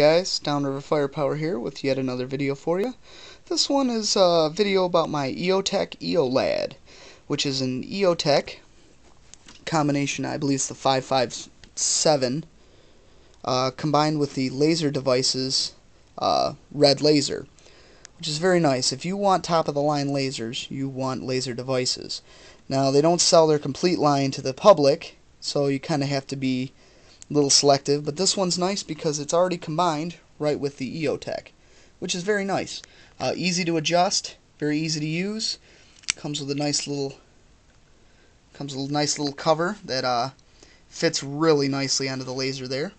guys, Downriver Firepower here with yet another video for you. This one is a video about my EOTech EOLAD, which is an EOTech combination, I believe it's the 557, uh, combined with the laser devices uh, red laser, which is very nice. If you want top of the line lasers, you want laser devices. Now they don't sell their complete line to the public, so you kind of have to be little selective, but this one's nice because it's already combined right with the EOTech, which is very nice. Uh, easy to adjust, very easy to use. Comes with a nice little comes with a nice little cover that uh, fits really nicely onto the laser there.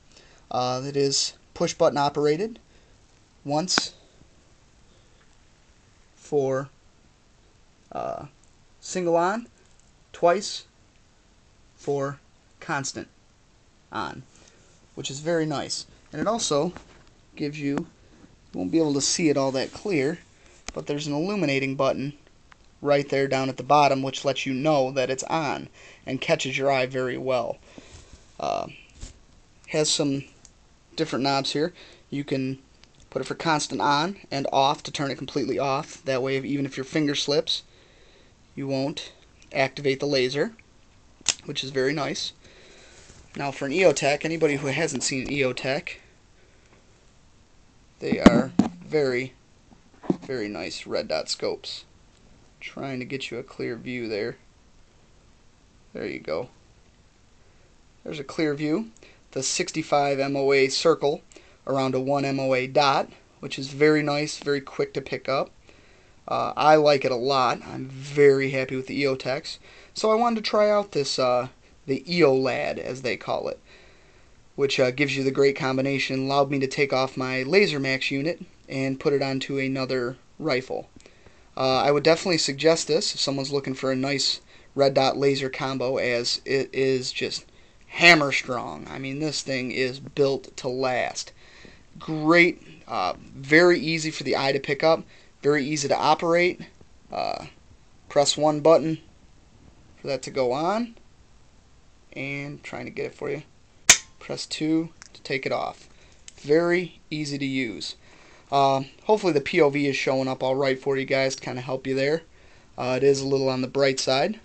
Uh, it is push button operated once for uh, single on, twice for constant on, which is very nice. And it also gives you, you won't be able to see it all that clear, but there's an illuminating button right there down at the bottom which lets you know that it's on and catches your eye very well. Uh, has some different knobs here. You can put it for constant on and off to turn it completely off. That way even if your finger slips you won't activate the laser which is very nice. Now for an EOTech, anybody who hasn't seen an EOTech, they are very, very nice red dot scopes. Trying to get you a clear view there. There you go. There's a clear view. The 65 MOA circle around a 1 MOA dot, which is very nice, very quick to pick up. Uh, I like it a lot. I'm very happy with the EOTechs. So I wanted to try out this uh, the EOLAD as they call it, which uh, gives you the great combination. Allowed me to take off my Laser Max unit and put it onto another rifle. Uh, I would definitely suggest this if someone's looking for a nice red dot laser combo as it is just hammer strong. I mean this thing is built to last. Great, uh, very easy for the eye to pick up, very easy to operate. Uh, press one button for that to go on and trying to get it for you. Press 2 to take it off. Very easy to use. Uh, hopefully the POV is showing up alright for you guys to kind of help you there. Uh, it is a little on the bright side.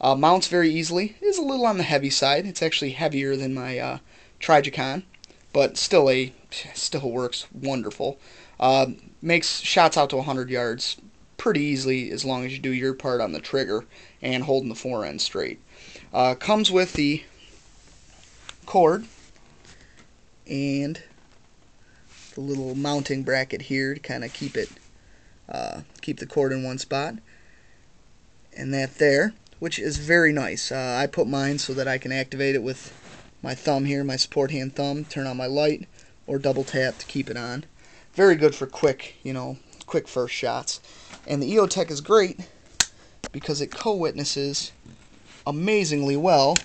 Uh, mounts very easily. It is a little on the heavy side. It's actually heavier than my uh, Trijicon, but still a still works wonderful. Uh, makes shots out to 100 yards pretty easily as long as you do your part on the trigger and holding the fore end straight. Uh, comes with the cord and the little mounting bracket here to kind of keep it uh, keep the cord in one spot. And that there which is very nice. Uh, I put mine so that I can activate it with my thumb here my support hand thumb turn on my light or double tap to keep it on. Very good for quick you know quick first shots. And the EOTech is great because it co-witnesses amazingly well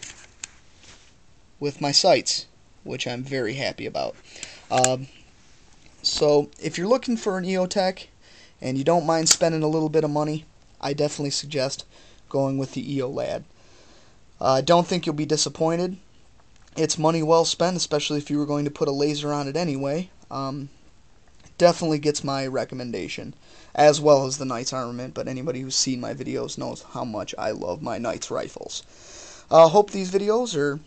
with my sights, which I'm very happy about. Um, so if you're looking for an EOTech and you don't mind spending a little bit of money, I definitely suggest going with the EOLAD. I uh, don't think you'll be disappointed. It's money well spent, especially if you were going to put a laser on it anyway. Um, definitely gets my recommendation, as well as the Knights armament, but anybody who's seen my videos knows how much I love my Knights rifles. Uh, hope these videos are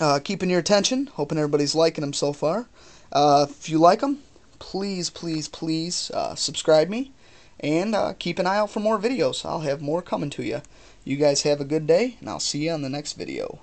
uh, keeping your attention, hoping everybody's liking them so far. Uh, if you like them, please, please, please uh, subscribe me, and uh, keep an eye out for more videos. I'll have more coming to you. You guys have a good day, and I'll see you on the next video.